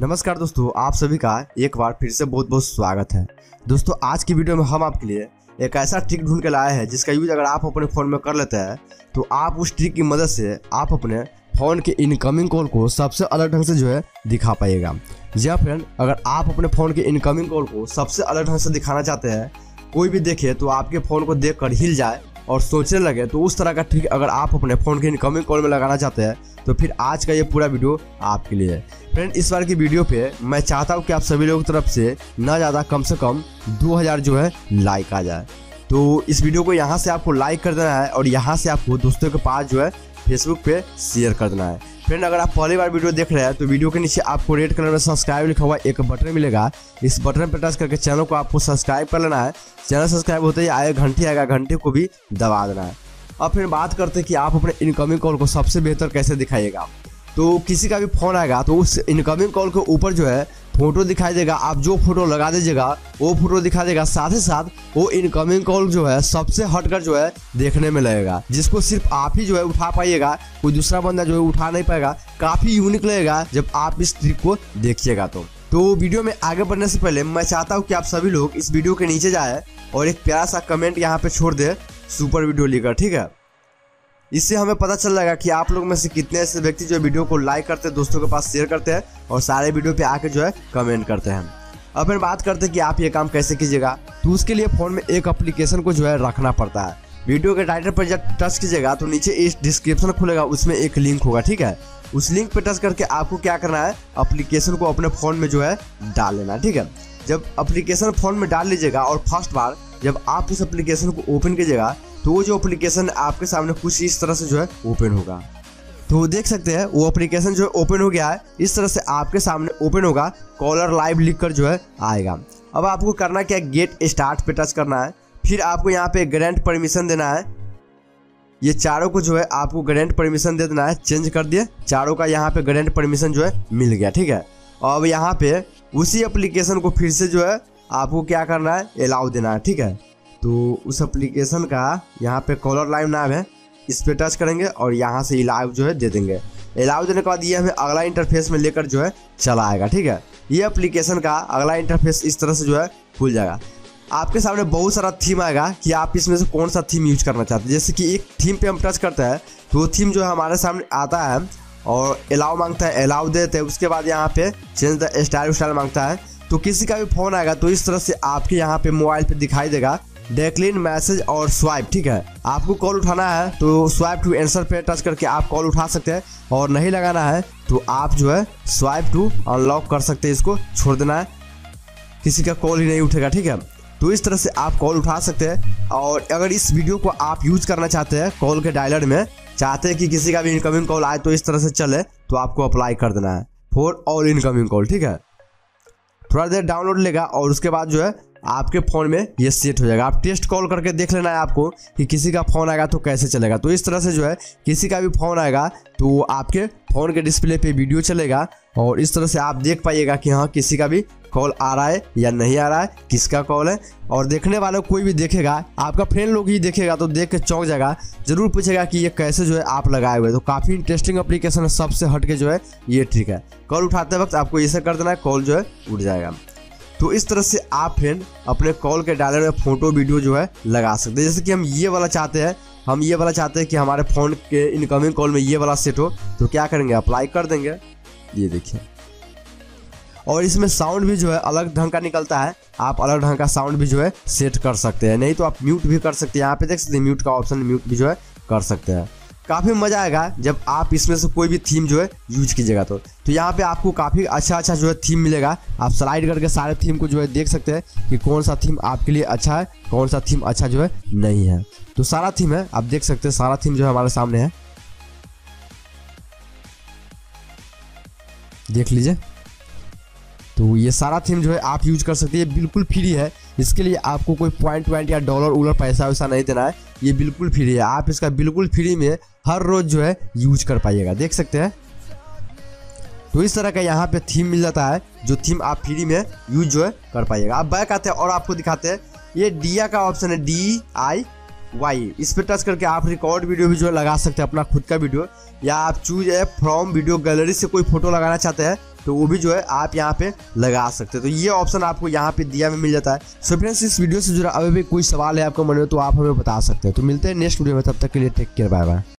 नमस्कार दोस्तों, आप सभी का एक बार फिर से बहुत बहुत स्वागत है। दोस्तों, आज की वीडियो में हम आपके लिए एक ऐसा ट्रिक ढूंढ के लाए हैं, जिसका यूज़ अगर आप अपने फ़ोन में कर लेते हैं तो आप उस ट्रिक की मदद से आप अपने फ़ोन के इनकमिंग कॉल को सबसे अलग ढंग से जो है दिखा पाइएगा। जी हाँ फ्रेंड अगर आप अपने फ़ोन के इनकमिंग कॉल को सबसे अलग ढंग से दिखाना चाहते हैं, कोई भी देखे तो आपके फ़ोन को देख कर हिल जाए और सोचने लगे तो उस तरह का ट्रिक अगर आप अपने फ़ोन के इनकमिंग कॉल में लगाना चाहते हैं तो फिर आज का ये पूरा वीडियो आपके लिए है। फ्रेंड इस बार की वीडियो पे मैं चाहता हूँ कि आप सभी लोगों की तरफ़ से ना ज़्यादा कम से कम 2000 जो है लाइक आ जाए। तो इस वीडियो को यहाँ से आपको लाइक कर देना है और यहाँ से आपको दोस्तों के पास जो है फेसबुक पे शेयर कर देना है। फ्रेंड अगर आप पहली बार वीडियो देख रहे हैं तो वीडियो के नीचे आपको रेड कलर में सब्सक्राइब लिखा हुआ एक बटन मिलेगा। इस बटन पर टच करके चैनल को आपको सब्सक्राइब कर लेना है। चैनल सब्सक्राइब होते ही आए घंटी आएगा घंटे को भी दबा देना है। अब फिर बात करते हैं कि आप अपने इनकमिंग कॉल को सबसे बेहतर कैसे दिखाइएगा? तो किसी का भी फ़ोन आएगा तो उस इनकमिंग कॉल के ऊपर जो है फ़ोटो दिखाई देगा। आप जो फ़ोटो लगा दीजिएगा, वो फ़ोटो दिखा देगा। साथ ही साथ, वो इनकमिंग कॉल जो है, सबसे हटकर जो है, देखने में लगेगा। जिसको सिर्फ़ आप ही जो है, उठा पाइएगा, कोई दूसरा बंदा जो है, उठा नहीं पाएगा। काफ़ी यूनिक लगेगा जब आप इस ट्रिक को देखिएगा तो। तो वीडियो में आगे बढ़ने से पहले मैं चाहता हूँ कि आप सभी लोग इस वीडियो के नीचे जाए और एक प्यारा सा कमेंट यहाँ पे छोड़ दे सुपर वीडियो लेकर, ठीक है? इससे हमें पता चल जाएगा कि आप लोग में से कितने ऐसे व्यक्ति जो वीडियो को लाइक करते हैं, दोस्तों के पास शेयर करते हैं और सारे वीडियो पे आके जो है कमेंट करते हैं। अब फिर बात करते हैं कि आप ये काम कैसे कीजिएगा। तो उसके लिए फ़ोन में एक अप्लीकेशन को जो है रखना पड़ता है। वीडियो के टाइटल पर जब टच कीजिएगा तो नीचे इस डिस्क्रिप्शन खुलेगा, उसमें एक लिंक होगा, ठीक है? उस लिंक पर टच करके आपको क्या करना है? अप्लीकेशन को अपने फ़ोन में जो है डाल लेना, ठीक है? जब अप्लीकेशन फ़ोन में डाल लीजिएगा और फ़र्स्ट बार जब आप उस एप्लीकेशन को ओपन कीजिएगा तो वो जो एप्लीकेशन आपके सामने कुछ इस तरह से जो है ओपन होगा। तो देख सकते हैं, वो एप्लीकेशन जो ओपन हो गया है, इस तरह से आपके सामने ओपन होगा कॉलर लाइव लिख कर जो है आएगा। अब आपको करना क्या गेट स्टार्ट पे टच करना है। फिर आपको यहाँ पे ग्रेंट परमिशन देना है। ये चारों को जो है आपको ग्रेंट परमिशन दे देना है। चेंज कर दिए, चारों का यहाँ पे ग्रेंट परमिशन जो है मिल गया, ठीक है? अब यहाँ पे उसी एप्लीकेशन को फिर से जो है आपको क्या करना है? अलाउ देना है, ठीक है? तो उस एप्लीकेशन का यहाँ पे कॉलर लाइव नाम है, इस पर टच करेंगे और यहाँ से अलाउ जो है दे देंगे। अलाउ देने के बाद ये हमें अगला इंटरफेस में लेकर जो है चला आएगा, ठीक है? ये एप्लीकेशन का अगला इंटरफेस इस तरह से जो है खुल जाएगा। आपके सामने बहुत सारा थीम आएगा कि आप इसमें से कौन सा थीम यूज़ करना चाहते हैं। जैसे कि एक थीम पे हम टच करते हैं तो वो थीम जो है हमारे सामने आता है और अलाउ माँगता है अलाउ देते हैं, उसके बाद यहाँ पे चेंज द स्टाइल स्टाइल माँगता है। तो किसी का भी फ़ोन आएगा तो इस तरह से आपके यहाँ पे मोबाइल पे दिखाई देगा। डेक्लिन मैसेज और स्वाइप ठीक है? आपको कॉल उठाना है तो स्वाइप टू आंसर पे टच करके आप कॉल उठा सकते हैं। और नहीं लगाना है तो आप जो है स्वाइप टू अनलॉक कर सकते हैं, इसको छोड़ देना है। किसी का कॉल ही नहीं उठेगा, ठीक है? तो इस तरह से आप कॉल उठा सकते हैं। और अगर इस वीडियो को आप यूज़ करना चाहते हैं कॉल के डायलर में, चाहते हैं कि किसी का भी इनकमिंग कॉल आए तो इस तरह से चले तो आपको अप्लाई कर देना है। फॉर ऑल इनकमिंग कॉल ठीक है? थोड़ा देर डाउनलोड लेगा और उसके बाद जो है आपके फ़ोन में ये सेट हो जाएगा। आप टेस्ट कॉल करके देख लेना है आपको कि किसी का फ़ोन आएगा तो कैसे चलेगा। तो इस तरह से जो है किसी का भी फ़ोन आएगा तो आपके फ़ोन के डिस्प्ले पे वीडियो चलेगा और इस तरह से आप देख पाइएगा कि हाँ किसी का भी कॉल आ रहा है या नहीं आ रहा है, किसका कॉल है, और देखने वाले कोई भी देखेगा, आपका फ्रेंड लोग ही देखेगा तो देख के चौंक जाएगा, ज़रूर पूछेगा कि ये कैसे जो है आप लगाए हुए तो काफ़ी इंटरेस्टिंग अप्लीकेशन है, सबसे हट के जो है, ये ट्रिक है। कॉल उठाते वक्त आपको इसे कर देना है, कॉल जो है उठ जाएगा। तो इस तरह से आप फ्रेंड अपने कॉल के डायलर में फ़ोटो, वीडियो जो है लगा सकते हैं। जैसे कि हम ये वाला चाहते हैं, हम ये वाला चाहते हैं कि हमारे फ़ोन के इनकमिंग कॉल में ये वाला सेट हो तो क्या करेंगे अप्लाई कर देंगे। ये देखिए। और इसमें साउंड भी जो है अलग ढंग का निकलता है। आप अलग ढंग का साउंड भी जो है सेट कर सकते हैं। नहीं तो आप म्यूट भी कर सकते हैं। यहाँ पे देख सकते हैं म्यूट का ऑप्शन म्यूट भी जो है कर सकते हैं। काफ़ी मज़ा आएगा जब आप इसमें से कोई भी थीम जो है यूज़ कीजिएगा तो। तो यहाँ पे आपको काफ़ी अच्छा अच्छा जो है थीम मिलेगा। आप स्लाइड करके सारे थीम को जो है देख सकते हैं कि कौन सा थीम आपके लिए अच्छा है, कौन सा थीम अच्छा जो है नहीं है। तो सारा थीम है, आप देख सकते हैं, सारा थीम जो है हमारे सामने है। देख लीजिए। तो ये सारा थीम जो है आप यूज़ कर सकते हैं। बिल्कुल फ्री है। इसके लिए आपको कोई पॉइंट वॉइंट या डॉलर उलर पैसा वैसा नहीं देना है। ये बिल्कुल फ्री है। आप इसका बिल्कुल फ्री में हर रोज जो है यूज़ कर पाइएगा। देख सकते हैं। तो इस तरह का यहाँ पे थीम मिल जाता है, जो थीम आप फ्री में यूज़ जो है कर पाइएगा। आप बैक आते हैं और आपको दिखाते हैं। ये डिया का ऑप्शन है। डी आई वाई इस पर टच करके आप रिकॉर्ड वीडियो भी जो है लगा सकते हैं, अपना खुद का वीडियो या आप चूज़ है फ्रॉम वीडियो गैलरी से कोई फ़ोटो लगाना चाहते हैं तो वो भी जो है आप यहाँ पे लगा सकते हैं। तो ये ऑप्शन आपको यहाँ पे दिया में मिल जाता है। सो फ्रेंड्स इस वीडियो से जुड़ा अभी भी कोई सवाल है आपको मन में तो आप हमें बता सकते हैं। तो मिलते हैं नेक्स्ट वीडियो में, तब तक के लिए टेक केयर बाय बाय